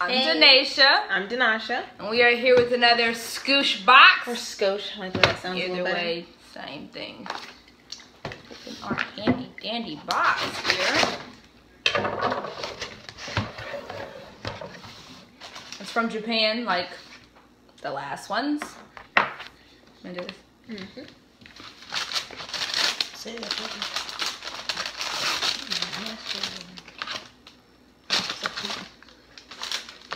I'm Hey. Denasia, I'm Denasha. and we are here with another Scoosh box. Or Skosh, like that sounds a Either little better. way, same thing. Open our handy dandy box here. It's from Japan, like the last ones. And it is- Mhm. Say that.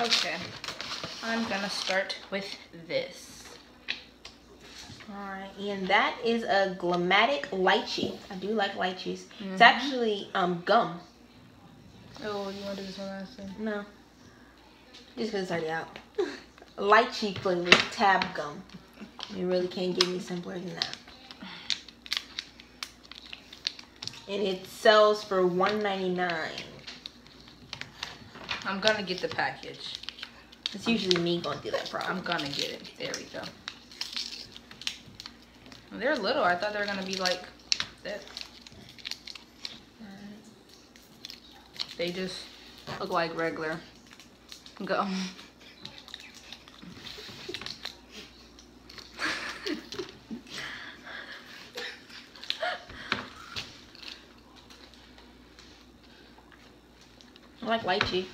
Okay, I'm gonna start with this. Alright, and that is a Glamatic lychee. I do like lychees. Mhm. It's actually um gum. Oh, you want to do this one last time? No. Just because it's already out. lychee flavored tab gum. You really can't get any simpler than that. And it sells for $1.99. I'm gonna get the package. It's usually me going through that problem. I'm gonna get it. There we go. They're little. I thought they were gonna be like this. They just look like regular Go. I like lychee.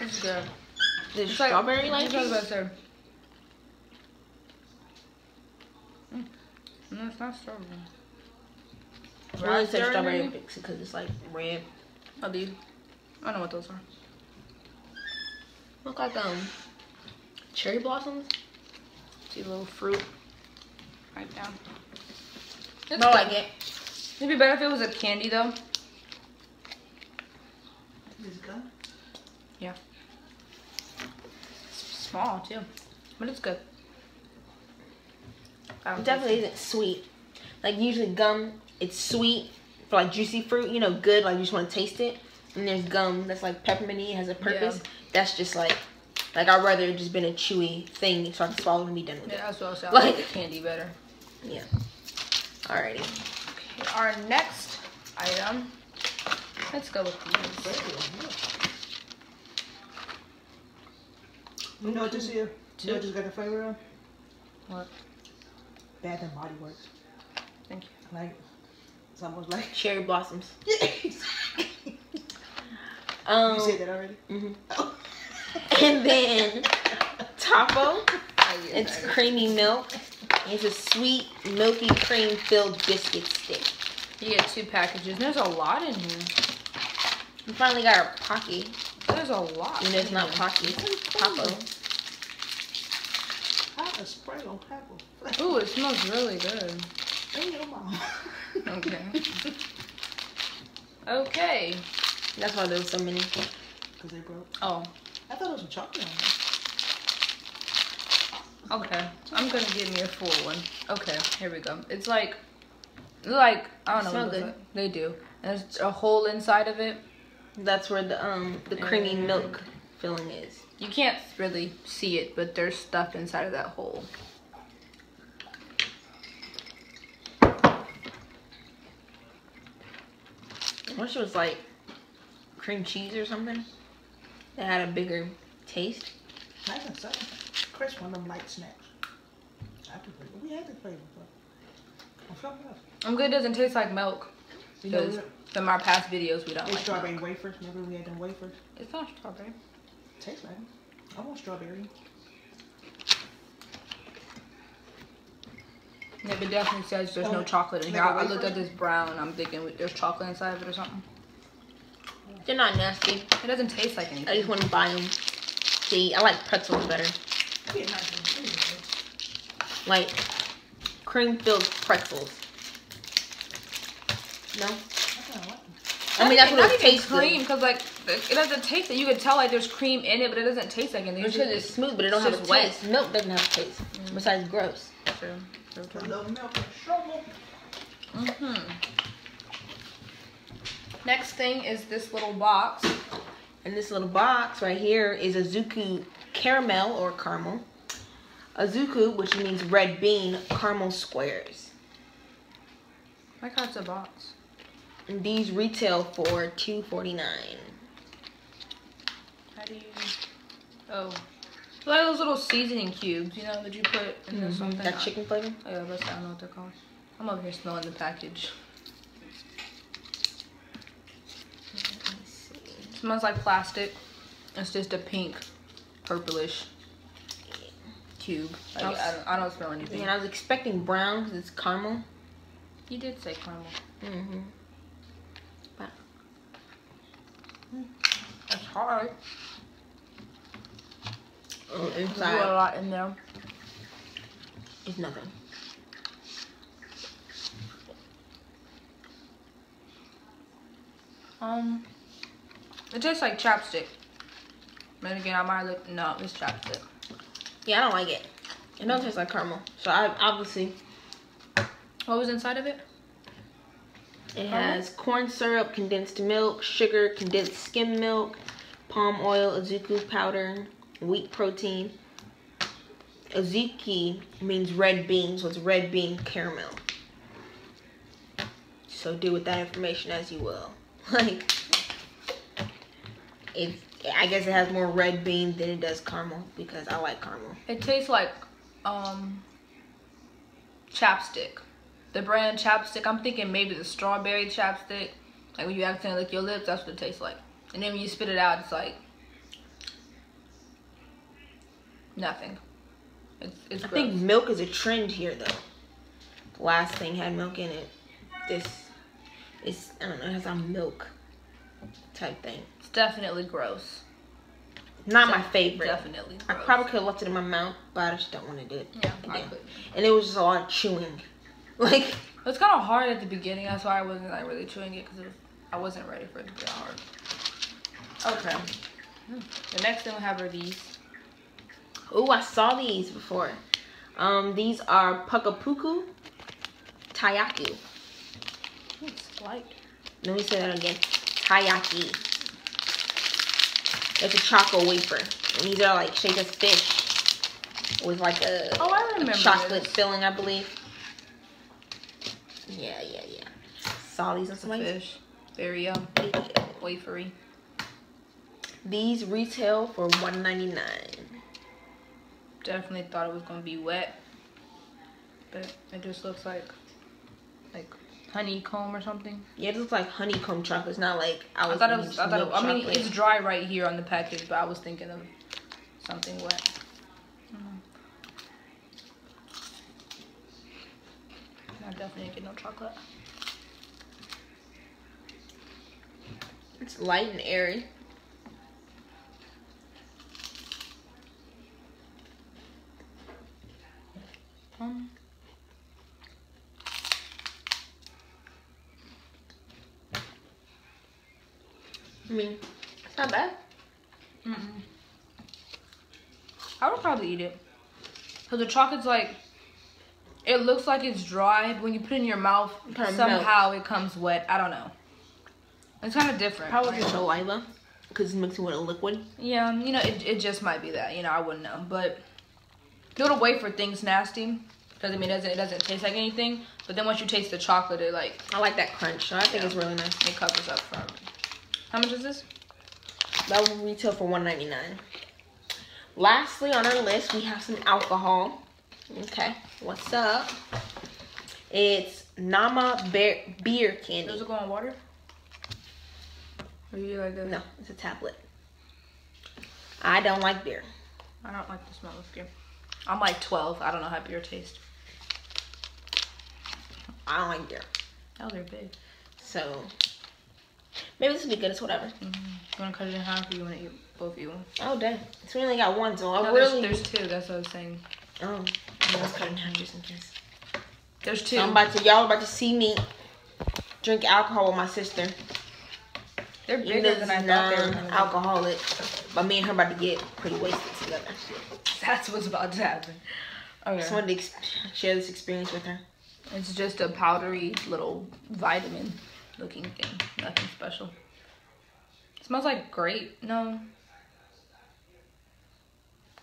It's good. The It's like- strawberry That's what I lychee? about to. Mm. No, it's not strawberry. Well, it said strawberry maybe? because it's like red. Oh, these. I don't know what those are. Look like um cherry blossoms. See a little fruit right down. I It's like it. It'd be better if it was a candy though. This gun? It's small too, but it's good. It definitely isn't sweet. Like usually gum, it's sweet for like juicy fruit, you know, good, like you just want to taste it. And there's gum that's like pepperminty, has a purpose. That's just like, like I'd rather it just been a chewy thing so I can swallow and be done with it. Yeah, that's what I was saying. I Like- like the candy better. Yeah. Alrighty. Okay, our next item. Let's go with these. You know what this is? You know what this got the flavor of? What? Bath and Body Works. Thank you. Like, it's almost like. Cherry blossoms. you Um, said that already? Mm -hmm. Oh. And then Toppo. It's creamy milk. It's a sweet, milky cream filled biscuit stick. You get two packages. There's a lot in here. We finally got our Pocky. There's a lot. And it's not here. Pocky. Toppo. How a spray on pepper? Ooh, it smells really good. Ain't your mom. Okay. Okay. That's why there's so many. Because they broke. Oh, I thought it was some chocolate on okay. I'm gonna give me a full one. Okay, here we go. It's like, like I don't know. Smell good. like. They do. There's a hole inside of it. That's where the um the creamy Mm. milk filling is. You can't really see it, but there's stuff inside of that hole. I wish it was like cream cheese or something. That had a bigger taste. I can say. Chris, one of them light snacks. I can flavor. We had the flavor before. On something else. I'm good. It doesn't taste like milk. You know, Because from our past videos, we don't they like strawberry milk. wafers. Remember we had them wafers? It's not strawberry. Tastes like 'em. I want strawberry. Yeah, but it definitely says there's no Oh, chocolate in here. I, a I, I looked at this brown. I'm thinking there's chocolate inside of it or something. They're not nasty. It doesn't taste like anything. I just want to buy them. See, I like pretzels better. Like cream filled pretzels. No? I kinda like them. I mean, that's Not what it even tastes cream, because like it doesn't taste it. You could tell like there's cream in it, but it doesn't taste like anything. It's because it's smooth, but it don't it's have a just wet. taste. Milk doesn't have a taste. Besides gross. True. True, A true. little milk and sugar. Mm-hmm. Next thing is this little box. And this little box right here is a Zuku caramel or caramel. Azuki, which means red bean, caramel squares. My God, it's a box. And these retail for two forty nine. I do you? Oh, like those little seasoning cubes, you know, that you put in Mhm, something. That chicken flavor. Oh, yeah, that's I don't know what they're called. I'm over here smelling the package. smells like plastic. It's just a pink, purplish cube. Like, I was- I, don't, I don't smell anything. And I was expecting brown because it's caramel. You did say caramel. Mm-hmm. It's hard. Oh, There's a lot in there. It's nothing. Um, it tastes like chapstick. Then again, I might look. No, it's chapstick. Yeah, I don't like it. It don't taste like caramel. So I obviously What was inside of it? It has corn syrup, condensed milk, sugar, condensed skim milk, palm oil, azuki powder, wheat protein. Azuki means red bean, so it's red bean caramel. So do with that information as you will. Like, it, I guess it has more red bean than it does caramel because I like caramel. It tastes like um chapstick. The brand chapstick. I'm thinking maybe the strawberry chapstick. Like when you accidentally lick your lips, that's what it tastes like. And then when you spit it out, it's like nothing. It's it's I gross. think milk is a trend here though. The last thing had milk in it. This is I don't know, it has a milk type thing. it's definitely gross. Not my favorite. Definitely. I probably could have left it in my mouth, but I just don't want to do it. Yeah, again. And it was just a lot of chewing. Like It's kind of hard at the beginning. That's why I wasn't like really chewing it because I wasn't ready for it to be hard. Okay. The next thing we have are these. Oh, I saw these before. Um, these are Pukapuku Tayaku. It's light. Let me say that again. Taiyaki. It's a chocolate wafer. And these are like shaped as fish with like a, Oh, I a remember chocolate this. filling, I believe. Yeah, yeah, yeah. Saw these some fish. Very um wafery. These retail for one ninety nine. Definitely thought it was gonna be wet, but it just looks like like honeycomb or something. Yeah, it looks like honeycomb chocolate. It's not like I I, thought it was. I thought. It, I mean, chocolate. it's dry right here on the package, but I was thinking of something wet. I definitely didn't get no chocolate. It's light and airy. Um, I mean, it's not bad. mm-mm. I would probably eat it. Cause the chocolate's like, it looks like it's dry, but when you put it in your mouth, somehow it comes wet. I don't know. It's kind of different. Probably Like- saliva, because it's mixing with a liquid. Yeah, um, you know, it, it just might be that. You know, I wouldn't know. But the little for thing's nasty. Because, I mean, it doesn't, it doesn't taste like anything. But then once you taste the chocolate, it, like, I like that crunch, so I think Yeah. it's really nice. it covers up for How much is this? That will retail for one ninety nine. Lastly, on our list, we have some alcohol. Okay, what's up? It's Nama bear, beer Candy. Does it go on water? Or you like this? No, it's a tablet. I don't like beer. I don't like the smell of beer. I'm like 12. I don't know how beer tastes. I don't like beer. Oh, they're big. So maybe this will be good. It's whatever. Mm-hmm. You want to cut it in half or you want to eat both of you? Oh dang, so we only got one. So I No, really. there's, there's two. That's what I was saying. Oh, let's cut it in just in case. There's two. So I'm about to y'all about to see me drink alcohol with my sister. they're bigger than I thought they were going to non-alcoholic, but me and her about to get pretty wasted together. That's what's about to happen. Okay. Just wanted to share this experience with her. It's just a powdery little vitamin looking thing. Nothing special. smells like grape. No.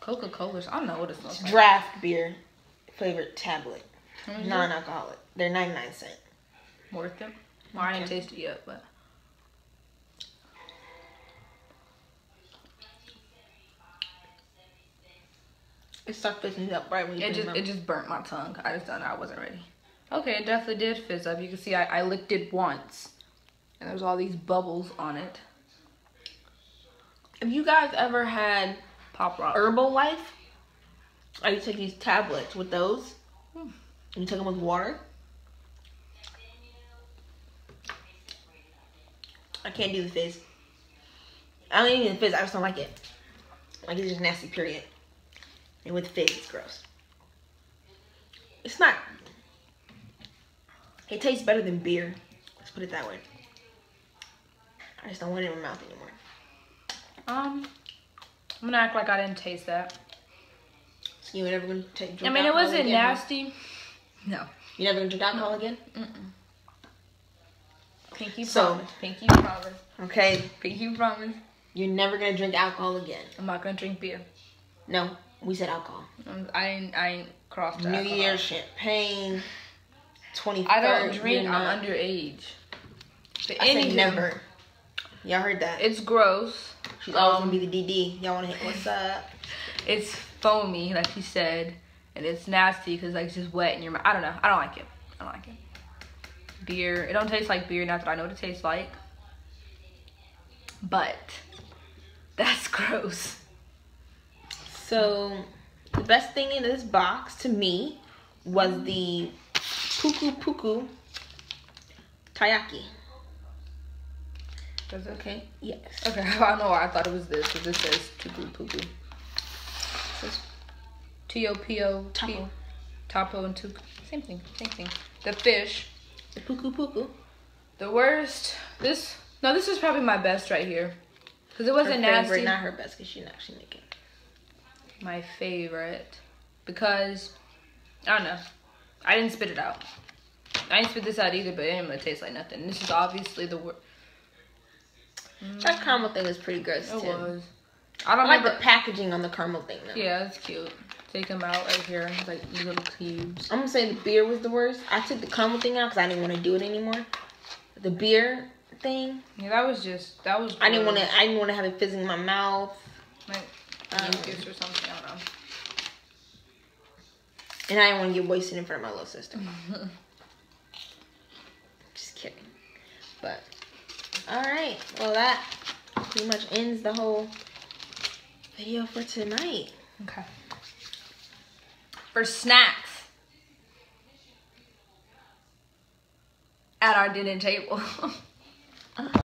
Coca Cola. I don't know what it smells It's like. draft beer flavored tablet, How much non-alcoholic. They're 99 cent. Worth it. Well, I didn't Okay. taste it yet, but It starts fizzing up right when you It just it it just burnt my tongue. I just don't know. I wasn't ready. Okay, it definitely did fizz up. You can see I, I licked it once, and there's all these bubbles on it. Have you guys ever had Pop rock. Herbalife? I you take these tablets with those. Hmm. And you take them with water. I can't do the fizz. I don't even the fizz. I just don't like it. Like it's just nasty. Period. And with fizz, it's gross. It's not. It tastes better than beer. Let's put it that way. I just don't want it in my mouth anymore. Um, I'm gonna act like I didn't taste that. So you never gonna take? I mean, it wasn't again, nasty. No. You never gonna drink alcohol again? Mm-mm. Pinky So- promise. Pinky promise. Okay, Pinky promise. you're never gonna drink alcohol again. I'm not gonna drink beer. No, we said alcohol. Um, I ain't I ain't crossed New alcohol. Year's champagne. Twenty. I don't drink. I'm underage. But I anywho, never. Y'all heard that? It's gross. She's always gonna be the DD. Y'all wanna hit what's up? It's foamy, like you said, and it's nasty because like it's just wet in your mouth. I don't know. I don't like it. I don't like it. Beer. It don't taste like beer. Not that I know what it tastes like. But that's gross. So the best thing in this box to me was the Puku Puku Taiyaki. Does it? Okay. Yes. Okay, I don't know why I thought it was this because this says tuku puku. Says T O P O Tapo. Tapo and tuku. Same thing. Same thing. The fish. The Puku Puku. The worst. This. No, this is probably my best right here. Because it wasn't her nasty. favorite, not her best, because she's not actually making. my favorite because I don't know. I didn't spit it out. I didn't spit this out either, but it didn't really taste like nothing. This is obviously the worst. That caramel thing was pretty gross It too. was. I I don't like remember. the packaging on the caramel thing though. yeah, it's cute. Take them out right here, It's like these little cubes. I'm gonna say the beer was the worst. I took the caramel thing out because I didn't want to do it anymore. The beer thing, Yeah, that was just that was. I didn't want to. I didn't want to have it fizzing in my mouth. like Um, or something. I don't know. And I didn't want to get wasted in front of my little sister. Just kidding. But all right. Well, that pretty much ends the whole video for tonight. Okay. For snacks at our dinner table. Uh,